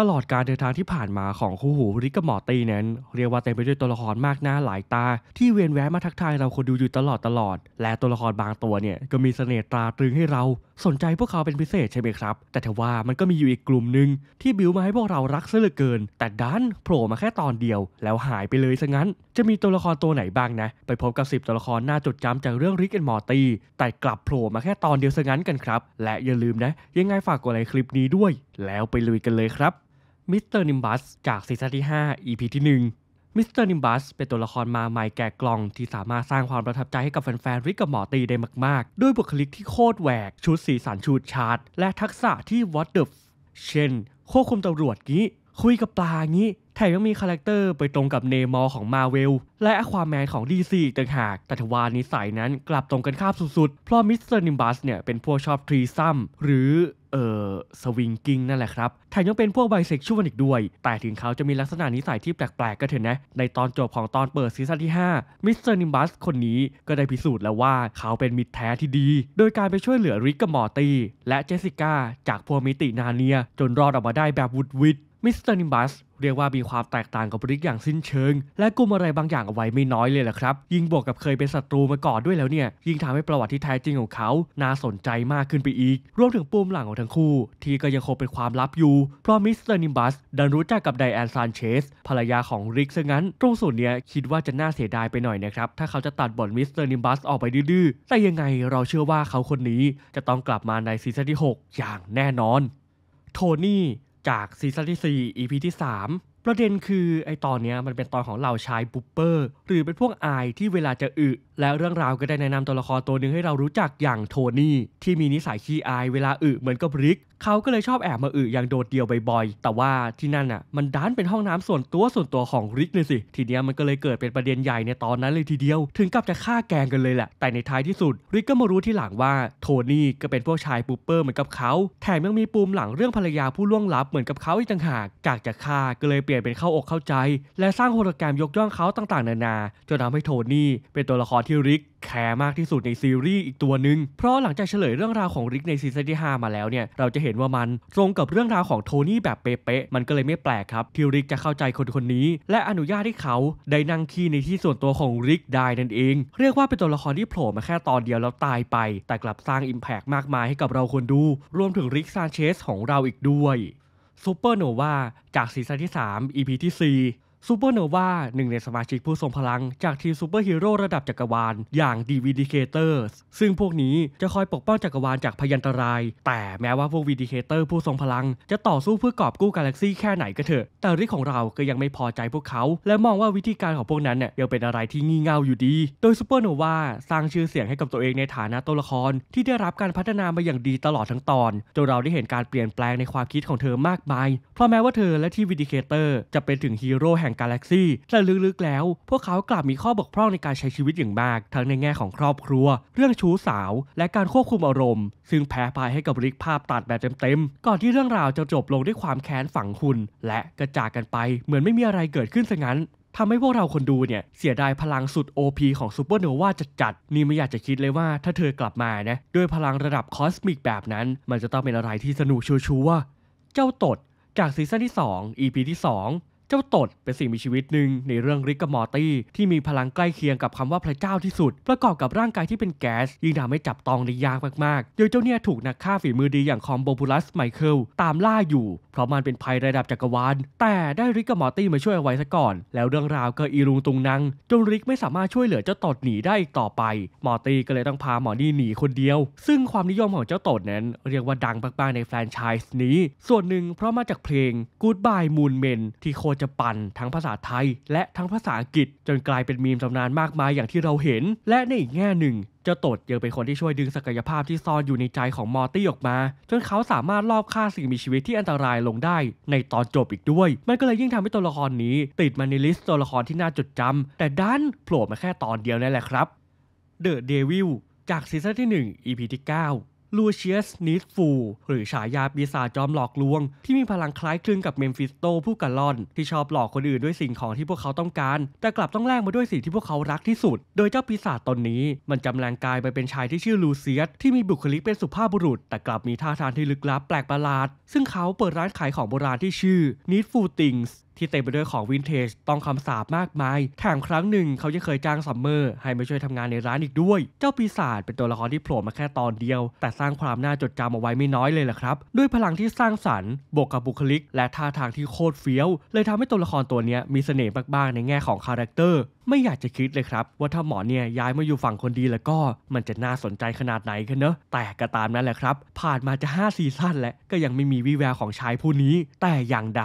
ตลอดการเดินทางที่ผ่านมาของคู่หูริกกับมอร์ตีนั้นเรียกว่าเต็มไปด้วยตัวละครมากหน้าหลายตา ที่เวียนแวะมาทักทายเราคนดูอยู่ตลอดตลอด และตัวละครบางตัวเนี่ยก็มีเสน่ห์ตราตรึงให้เรา สนใจพวกเขาเป็นพิเศษใช่ไหมครับ แต่ทว่ามันก็มีอยู่อีกกลุ่มหนึ่งที่บิวมาให้พวกเรารักซะเหลือเกิน แต่ดันโผล่มาแค่ตอนเดียว แล้วหายไปเลยซะงั้น จะมีตัวละครตัวไหนบ้างนะ ไปพบกับ10ตัวละครน่าจดจำจากเรื่องริกแอนมอร์ตีแต่กลับโผล่มาแค่ตอนเดียวซะงั้นกันครับ และอย่าลืมนะ ยังไงฝากกดไลค์คลิปนี้ด้วย แล้วไปลุยกันเลยครับ มิสเตอร์นิมบัสจากซีซั่นที่ 5 EP ที่ 1 มิสเตอร์นิมบัสเป็นตัวละครมาใหม่แกะกล่องที่สามารถสร้างความประทับใจให้กับแฟนๆ ริกกับมอร์ตี้ได้มากๆ ด้วยบุคลิกที่โคตรแหวก ชุดสีสันชูดชาร์ดและทักษะที่ what the f เช่น ควบคุมตำรวจงี้ คุยกับปลางี้ แถมยังมีคาแรคเตอร์ไปตรงกับ Namor ของมาเวลและความแมนของ DC อีกต่างหาก แต่ทว่านิสัยนั้นกลับตรงกันข้ามสุดๆ เพราะมิสเตอร์นิมบัสเนี่ยเป็นพวกชอบ threesomeหรือ เอ่อ swinging นั่นแหละครับแถมยังเป็นพวกไบเซ็กชวลอีกด้วย แต่ถึงเขาจะมีลักษณะนิสัยที่แปลกๆก็เถอะนะ ในตอนจบของตอนเปิดซีซั่นที่ 5 มิสเตอร์นิมบัสคนนี้ก็ได้พิสูจน์แล้วว่าเขาเป็นมิตรแท้ที่ดี โดยการไปช่วยเหลือริกกับมอร์ตี้และเจสสิก้าจากพวกมิตินาร์เนีย จนรอดออกมาได้แบบหวุดหวิดมิสเตอร์นิมบัส เรียกว่ามีความแตกต่างกับริกอย่างสิ้นเชิง และกลุ่มอะไรบางอย่างเอาไว้ไม่น้อยเลยแหละครับยิ่งบวกกับเคยเป็นศัตรูมาก่อนด้วยแล้วเนี่ย ยิ่งทำให้ประวัติที่แท้จริงของเขาน่าสนใจมากขึ้นไปอีก รวมถึงปูมหลังของทั้งคู่ ที่ก็ยังคงเป็นความลับอยู่ เพราะมิสเตอร์นิมบัสดันรู้จักกับไดแอนซานเชสภรรยาของริกซะงั้น ตรงส่วนเนี้ยคิดว่าจะน่าเสียดายไปหน่อยนะครับ ถ้าเขาจะตัดบทมิสเตอร์นิมบัสออกไปดื้อๆแต่ยังไงเราเชื่อว่าเขาคนนี้จะต้องกลับมาในซีซั่นที่หกอย่างแน่นอน โทนี่ จากซีซั่นที่ 4 EP ที่ 3 ประเด็นคือไอตอนเนี้ยมันเป็นตอนของเหล่า shy pooper หรือเป็นพวกอายที่เวลาจะอึ และเรื่องราวก็ได้แนะนำตัวละครตัวหนึ่งให้เรารู้จักอย่างโทนี่ที่มีนิสัยขี้อายเวลาอึเหมือนกับริก เขาก็เลยชอบแอบมาอึอย่างโดดเดี่ยวบ่อยๆ แต่ว่าที่นั่นอะมันด้านเป็นห้องน้ำส่วนตัวส่วนตัวของริกเลยสิ ทีเนี้ยมันก็เลยเกิดเป็นประเด็นใหญ่ในตอนนั้นเลยทีเดียว ถึงกับจะฆ่าแกงกันเลยแหละ แต่ในท้ายที่สุดริกก็มารู้ที่หลังว่าโทนี่ก็เป็นพวกชายปูเปอร์เหมือนกับเขา แถมยังมีปูมหลังเรื่องภรรยาผู้ล่วงลับเหมือนกับเขาอีกต่างหาก จากจะฆ่าก็เลยเปลี่ยนเป็นเข้าอกเข้าใจ และสร้างโฮโลแกรมยกย่องเขาต่างๆ นานาจนทำให้โทนี่เป็นตัวละครที่ริกแคร์มากที่สุดในซีรีส์อีกตัวหนึ่งเพราะหลังจากเฉลยเรื่องราวของริกในซีซั่นที่ 5 มาแล้วเนี่ย เราจะเห็นว่ามันตรงกับเรื่องราวของโทนี่แบบเป๊ะๆ มันก็เลยไม่แปลกครับที่ริกจะเข้าใจคนคนนี้ และอนุญาตให้เขาได้นั่งขี้ในที่ส่วนตัวของริกได้นั่นเอง เรียกว่าเป็นตัวละครที่โผล่มาแค่ตอนเดียวแล้วตายไป แต่กลับสร้าง impact มากมายให้กับเราคนดู รวมถึงริกซานเชสของเราอีกด้วยซูเปอร์โนวาจากซีซั่นที่ 3 EP ที่ 4 ซูเปอร์โนวาหนึ่งในสมาชิกผู้ทรงพลัง จากทีมซูเปอร์ฮีโร่ระดับจักรวาล อย่าง Vindicators ซึ่งพวกนี้จะคอยปกป้องจักรวาลจากพยันตราย แต่แม้ว่าพวก Vindicator ผู้ทรงพลัง จะต่อสู้เพื่อกอบกู้กาแล็กซี่แค่ไหนก็เถอะ แต่ริกของเราก็ยังไม่พอใจพวกเขา และมองว่าวิธีการของพวกนั้นเนี่ยยังเป็นอะไรที่งี่เง่าอยู่ดี โดยซูเปอร์โนวาสร้างชื่อเสียงให้กับตัวเองในฐานะตัวละคร ที่ได้รับการพัฒนามาอย่างดีตลอดทั้งตอนจนเราได้เห็นการเปลี่ยนแปลงในความคิดของเธอมากมายเพราะแม้ว่าเธอและทีม Vindicator จะเป็นถึงฮีโร่แห่งกาแล็กซี่แต่ลึกๆแล้ว พวกเขากลับมีข้อบกพร่องในการใช้ชีวิตอย่างมาก ทั้งในแง่ของครอบครัว เรื่องชู้สาว และการควบคุมอารมณ์ ซึ่งแพ้พ่ายให้กับริกภาพตัดแบบเต็มๆ ก่อนที่เรื่องราวจะจบลงด้วยความแค้นฝังหุ่น และกระจายกันไป เหมือนไม่มีอะไรเกิดขึ้นซะงั้นทำให้พวกเราคนดูเนี่ย เสียดายพลังสุด OP ของซูเปอร์โนวาจัดๆนี่ไม่อยากจะคิดเลยว่าถ้าเธอกลับมานะด้วยพลังระดับ cosmic แบบนั้น มันจะต้องเป็นอะไรที่สนุกชัวร์ๆเจ้าตดจากซีซั่นที่ 2 EP ที่ 2 เจ้าตดเป็นสิ่งมีชีวิตหนึ่งในเรื่องริกกับมอร์ตี้ที่มีพลังใกล้เคียงกับคำว่าพระเจ้าที่สุด ประกอบกับร่างกายที่เป็นแก๊สยิ่งทำให้จับต้องได้ยากมากๆ โดยเจ้าเนี่ยถูกนักฆ่าฝีมือดีอย่างคอมโบบูลัสไมเคิลตามล่าอยู่ เพราะมันเป็นภัยระดับจักรวาล แต่ได้ริกกับมอร์ตี้มาช่วยเอาไว้ซะก่อน แล้วเรื่องราวก็อีรุงตุงนังจนริกไม่สามารถช่วยเหลือเจ้าตดหนีได้อีกต่อไป มอร์ตี้ก็เลยต้องพาหมอนี่หนีคนเดียว ซึ่งความนิยมของเจ้าตดนั้น เรียกว่าดังมากๆในแฟรนไชส์นี้ ส่วนหนึ่งเพราะมาจากเพลง Goodbye Moon Men ที่โคตรจะปั่นทั้งภาษาไทย และทั้งภาษาอังกฤษ จนกลายเป็นมีมตำนานมากมายอย่างที่เราเห็น และในอีกแง่หนึ่งเจ้าตดยังเป็นคนที่ช่วยดึงศักยภาพที่ซ่อนอยู่ในใจของมอร์ตี้ออกมา จนเขาสามารถลอบฆ่าสิ่งมีชีวิตที่อันตรายลงได้ ในตอนจบอีกด้วย มันก็เลยยิ่งทำให้ตัวละครนี้ ติดมาใน list ตัวละครที่น่าจดจำแต่ดันโผล่มาแค่ตอนเดียวนั่นแหละครับ The Devil จากซีซั่นที่ 1 EP ที่ 9 ลูเซียสนีดฟูลหรือฉายาปีศาจจอมหลอกลวง ที่มีพลังคล้ายคลึงกับเมมฟิสโตผู้กะล่อน ที่ชอบหลอกคนอื่นด้วยสิ่งของที่พวกเขาต้องการ แต่กลับต้องแลกมาด้วยสิ่งที่พวกเขารักที่สุด โดยเจ้าปีศาจตนนี้ มันจำแลงกายไปเป็นชายที่ชื่อลูเซียสที่มีบุคลิกเป็นสุภาพบุรุษ แต่กลับมีท่าทางที่ลึกลับแปลกประหลาด ซึ่งเขาเปิดร้านขายของโบราณที่ชื่อ Needful Things ที่เต็มไปด้วยของวินเทจต้องคำสาปมากมาย แถมครั้งหนึ่งเขายังเคยจ้างซัมเมอร์ให้มาช่วยทำงานในร้านอีกด้วย เจ้าปีศาจเป็นตัวละครที่โผล่มาแค่ตอนเดียว แต่สร้างความน่าจดจำเอาไว้ไม่น้อยเลยแหละครับ ด้วยพลังที่สร้างสรรค์ บวกกับบุคลิก และท่าทางที่โคตรเฟี้ยว เลยทำให้ตัวละครตัวนี้มีเสน่ห์มากๆในแง่ของ character ไม่อยากจะคิดเลยครับ ว่าถ้าหมอเนี่ยย้ายมาอยู่ฝั่งคนดีแล้วก็มันจะน่าสนใจขนาดไหนกันเนอะแต่ก็ตามนั้นแหละครับ ผ่านมาจะ 5 ซีซั่นแล้วก็ยังไม่มีวี่แววของชายผู้นี้ แต่อย่างใด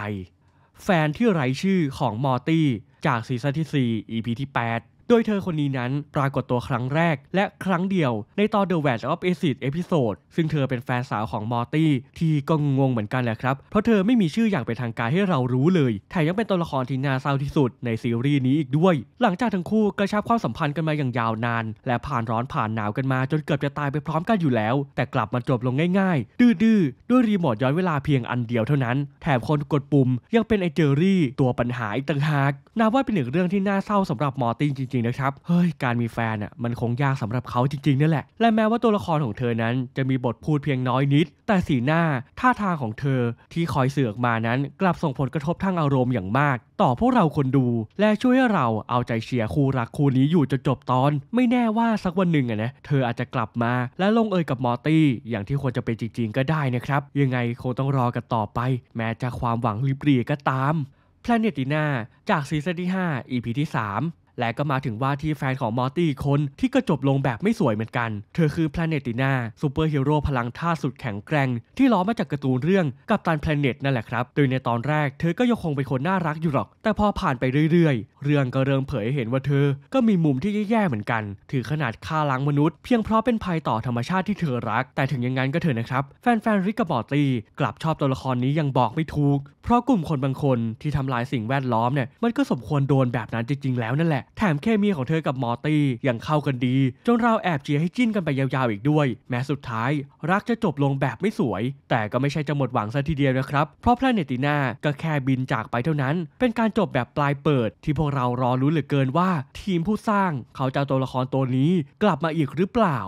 แฟนที่ไร้ชื่อของมอร์ตี้จากซีซั่นที่ 4 EP ที่ 8 โดยเธอคนนี้นั้นปรากฏตัวครั้งแรก และครั้งเดียวในตอน The Vat of Acid Episode ซึ่งเธอเป็นแฟนสาวของมอร์ตี้ที่ก็งงเหมือนกันแหละครับ เพราะเธอไม่มีชื่ออย่างเป็นทางการให้เรารู้เลยแถมยังเป็นตัวละครที่น่าเศร้าที่สุดในซีรีส์นี้อีกด้วย หลังจากทั้งคู่กระชับความสัมพันธ์กันมาอย่างยาวนาน และผ่านร้อนผ่านหนาวกันมาจนเกือบจะตายไปพร้อมกันอยู่แล้ว แต่กลับมาจบลงง่ายๆ ดื้อๆด้วยรีโมทย้อนเวลาเพียงอันเดียวเท่านั้น แถมคนกดปุ่มยังเป็นไอเจอรี่ ตัวปัญหาอีกต่างหากนับว่าเป็นหนึ่งเรื่องที่น่าเศร้าสำหรับมอร์ตี้จริงๆนะครับเฮ้ยการมีแฟนอะมันคงยากสำหรับเขาจริงๆนั่นแหละ และแม้ว่าตัวละครของเธอนั้นจะมีบทพูดเพียงน้อยนิด แต่สีหน้าท่าทางของเธอที่คอยเสือกมานั้น กลับส่งผลกระทบทางอารมณ์อย่างมาก ต่อพวกเราคนดู และช่วยให้เราเอาใจเชียร์คู่รักคู่นี้อยู่จนจบตอน ไม่แน่ว่าสักวันหนึ่งอะนะเธออาจจะกลับมา และลงเอยกับมอร์ตี้อย่างที่ควรจะเป็นจริง ๆ ก็ได้นะครับยังไงคงต้องรอกันต่อไป แม้จะความหวังริบหรี่ก็ตามแพลเนติน่าจากซีซั่นที่ 5 EP ที่ 3 และก็มาถึงว่าที่แฟนของมอร์ตี้คนที่ก็จบลงแบบไม่สวยเหมือนกัน เธอคือแพลเนติน่าซูเปอร์ฮีโร่พลังธาตุสุดแข็งแกร่ง ที่ล้อมาจากการ์ตูนเรื่องกัปตันแพลเน็ตนั่นแหละครับ โดยในตอนแรกเธอก็ยังคงเป็นคนน่ารักอยู่หรอก แต่พอผ่านไปเรื่อยๆ เรื่องก็เริ่มเผยให้เห็นว่าเธอ ก็มีมุมที่แย่ๆเหมือนกัน ถึงขนาดฆ่าล้างมนุษย์เพียงเพราะเป็นภัยต่อธรรมชาติที่เธอรัก แต่ถึงอย่างนั้นก็เถอะนะครับ แฟนๆริกกับมอร์ตี้กลับชอบตัวละครนี้อย่างบอกไม่ถูก เพราะกลุ่มคนบางคนที่ทำลายสิ่งแวดล้อมเนี่ยมันก็สมควรโดนแบบนั้นจริงๆแล้วนั่นแหละแถมเคมีของเธอกับมอร์ตี้ยังเข้ากันดี จนเราแอบเชียร์ให้จิ้นกันไปยาวๆอีกด้วย แม้สุดท้าย รักจะจบลงแบบไม่สวย แต่ก็ไม่ใช่จะหมดหวังซะทีเดียวนะครับ เพราะแพลเนติน่าก็แค่บินจากไปเท่านั้น เป็นการจบแบบปลายเปิด ที่พวกเรารอรู้เหลือเกินว่า ทีมผู้สร้างเขาจะตัวละครตัวนี้กลับมาอีกหรือเปล่า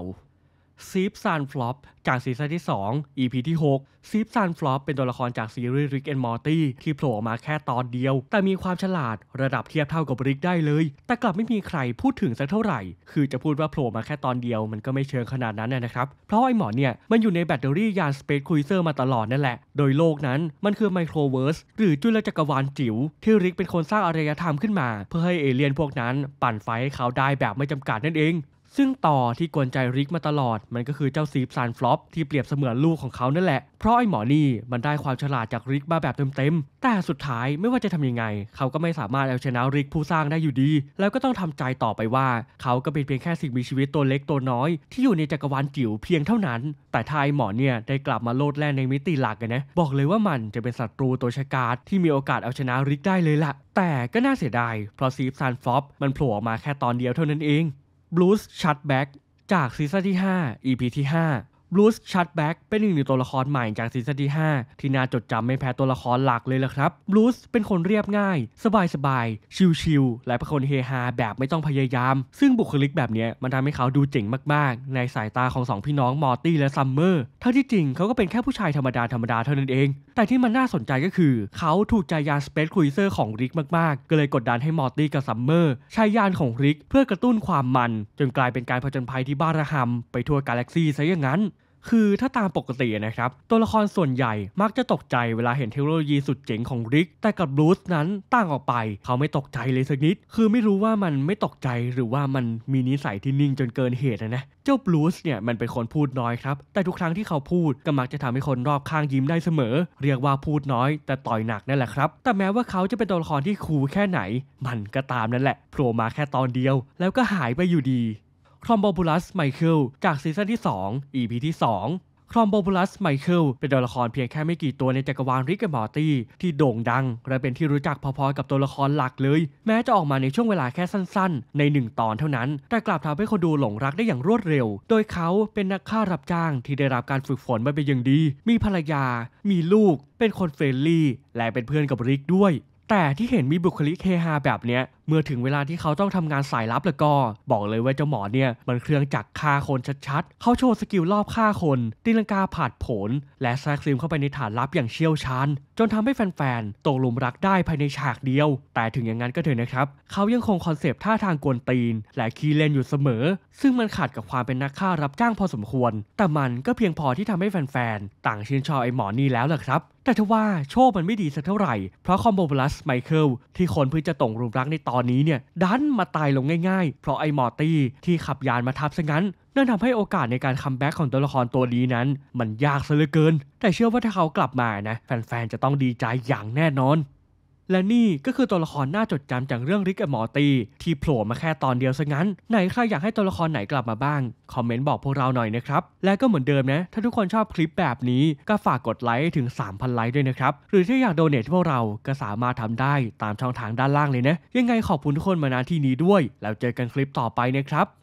ซีฟซานฟลอปจากซีซั่นที่ 2 EP ที่ 6 ซีฟซันฟลอปเป็นตัวละครจากซีรีส์ริกแอนมอร์ตี้ที่โผล่มาแค่ตอนเดียว แต่มีความฉลาดระดับเทียบเท่ากับริกได้เลย แต่กลับไม่มีใครพูดถึงสักเท่าไหร่ คือจะพูดว่าโผล่มาแค่ตอนเดียวมันก็ไม่เชิงขนาดนั้นนะครับ เพราะไอ้หมอเนี่ยมันอยู่ในแบตเตอรี่ยาน space cruiser มาตลอดนั่นแหละ โดยโลกนั้นมันคือ microverse หรือจุลจักรวาลจิ๋วที่ริกเป็นคนสร้างอารยธรรมขึ้นมา เพื่อให้เอเลี่ยนพวกนั้นปั่นไฟให้เขาได้แบบไม่จำกัดนั่นเอง ซึ่งตอที่กวนใจริกมาตลอด มันก็คือเจ้าซีฟซานฟลอปที่เปรียบเสมือนลูกของเขานั่นแหละ เพราะไอ้หมอนี่มันได้ความฉลาดจากริกมาแบบเต็มๆ แต่สุดท้ายไม่ว่าจะทำยังไง เขาก็ไม่สามารถเอาชนะริกผู้สร้างได้อยู่ดี แล้วก็ต้องทำใจต่อไปว่า เขาก็เป็นเพียงแค่สิ่งมีชีวิตตัวเล็กตัวน้อย ที่อยู่ในจักรวาลจิ๋วเพียงเท่านั้น แต่ถ้าไอ้หมอเนี่ยได้กลับมาโลดแล่นในมิติหลักกันนะบอกเลยว่ามันจะเป็นศัตรูตัวฉกาจที่มีโอกาสเอาชนะริกได้เลยล่ะแต่ก็น่าเสียดายเพราะซีฟซานฟลอปมันโผล่ออกมาแค่ตอนเดียวเท่านั้นเอง บรูซชัตแบ็กจากซีซั่นที่ 5 EP ที่5 บรูซชัตแบ็กเป็นหนึ่งในตัวละครใหม่จากซีซั่นที่ 5 ที่น่าจดจำไม่แพ้ตัวละครหลักเลยล่ะครับบรูซเป็นคนเรียบง่าย สบายสบายชิลๆและเป็นคนเฮฮาแบบไม่ต้องพยายาม ซึ่งบุคลิกแบบนี้มันทำให้เขาดูเจ๋งมากๆ ในสายตาของสองพี่น้องมอร์ตี้และซัมเมอร์ทั้งที่จริงเขาก็เป็นแค่ผู้ชายธรรมดาธรรมดาเท่านั้นเอง แต่ที่มันน่าสนใจก็คือ เขาถูกใจยาน Space Cruiser ของริกมากๆ ก็เลยกดดันให้มอร์ตี้กับซัมเมอร์ใช้ยานของริกเพื่อกระตุ้นความมัน จนกลายเป็นการผจญภัยที่บ้าระหำไปทั่วกาแล็กซีซะอย่างนั้น คือถ้าตามปกตินะครับ ตัวละครส่วนใหญ่มักจะตกใจเวลาเห็นเทคโนโลยีสุดเจ๋งของริก แต่กับบรูซนั้นต่างออกไป เขาไม่ตกใจเลยสักนิด คือไม่รู้ว่ามันไม่ตกใจหรือว่ามันมีนิสัยที่นิ่งจนเกินเหตุนะ เจ้าบลูซเนี่ยมันเป็นคนพูดน้อยครับ แต่ทุกครั้งที่เขาพูดก็มักจะทำให้คนรอบข้างยิ้มได้เสมอ เรียกว่าพูดน้อย แต่ต่อยหนักนั่นแหละครับ แต่แม้ว่าเขาจะเป็นตัวละครที่ cool แค่ไหน มันก็ตามนั่นแหละโผล่มาแค่ตอนเดียว แล้วก็หายไปอยู่ดี ครอมโบปูลอสไมเคิลจากซีซั่นที่ 2 EP ที่ 2ครอมโบปูลอสไมเคิลเป็นตัวละครเพียงแค่ไม่กี่ตัวในจักรวาลริกกับมอร์ตี้ที่โด่งดัง และเป็นที่รู้จักพอๆกับตัวละครหลักเลย แม้จะออกมาในช่วงเวลาแค่สั้นๆ ในหนึ่งตอนเท่านั้น แต่กลับทำให้คนดูหลงรักได้อย่างรวดเร็ว โดยเขาเป็นนักฆ่ารับจ้างที่ได้รับการฝึกฝนมาเป็นอย่างดี มีภรรยา มีลูก เป็นคน friendly และเป็นเพื่อนกับริกด้วย แต่ที่เห็นมีบุคลิกเฮฮาแบบเนี้ยเมื่อถึงเวลาที่เขาต้องทำงานสายลับแล้วก็ บอกเลยว่าเจ้าหมอเนี่ยมันเครื่องจักรฆ่าคนชัดๆ เขาโชว์ skill ลอบฆ่าคน ตีลังกาผาดโผนและแทรกซึมเข้าไปในฐานลับอย่างเชี่ยวชาญ จนทำให้แฟนๆตกหลุมรักได้ภายในฉากเดียว แต่ถึงอย่างนั้นก็เถอะนะครับ เขายังคงคอนเซปต์ท่าทางกวนตีน และขี้เล่นอยู่เสมอ ซึ่งมันขัดกับความเป็นนักฆ่ารับจ้างพอสมควร แต่มันก็เพียงพอที่ทำให้แฟนๆต่างชื่นชอบไอ้หมอนี่แล้วล่ะครับ แต่ทว่าโชคมันไม่ดีสักเท่าไหร่เพราะครอมโบปูลอสไมเคิลที่คนเพิ่งจะตกหลุมรักในตอนนี้เนี่ยดันมาตายลงง่ายๆ เพราะไอ้มอร์ตี้ที่ขับยานมาทับซะงั้น นั่นทำให้โอกาสในการ comeback ของตัวละครตัวนี้นั้น มันยากซะเหลือเกิน แต่เชื่อว่าถ้าเขากลับมานะแฟนๆจะต้องดีใจอย่างแน่นอน และนี่ก็คือตัวละครน่าจดจำจากเรื่องริกกับมอร์ตี้ ที่โผล่มาแค่ตอนเดียวซะงั้น ไหนใครอยากให้ตัวละครไหนกลับมาบ้าง คอมเมนต์บอกพวกเราหน่อยนะครับ และก็เหมือนเดิมนะ ถ้าทุกคนชอบคลิปแบบนี้ก็ฝากกดไลค์ถึง 3,000 ไลค์ด้วยนะครับ หรือถ้าอยากโดเนทพวกเราก็สามารถทำได้ตามช่องทางด้านล่างเลยนะ ยังไงขอบคุณทุกคนมาณที่นี้ด้วย แล้วเจอกันคลิปต่อไปนะครับ